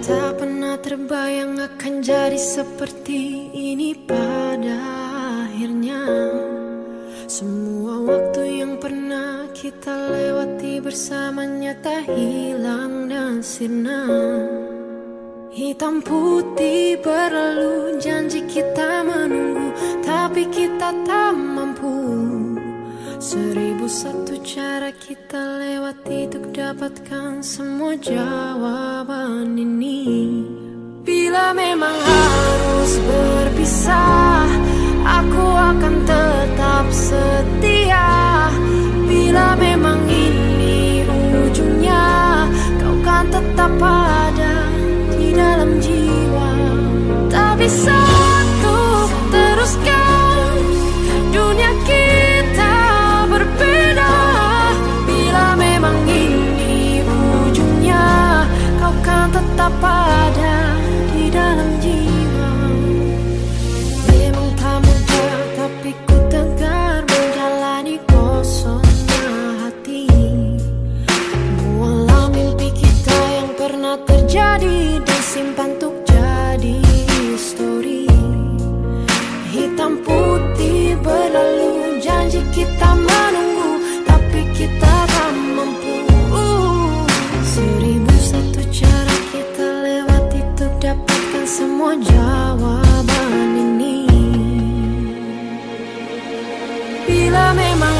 Tak pernah terbayang akan jadi seperti ini pada akhirnya. Semua waktu yang pernah kita lewati bersamanya tak hilang dan sirna. Hitam putih berlalu janji kita menunggu Tapi kita tak mampu. Seribu satu cara kita lewati untuk dapatkan semua jawaban ini. Bila memang harus berpisah ini. Bila memang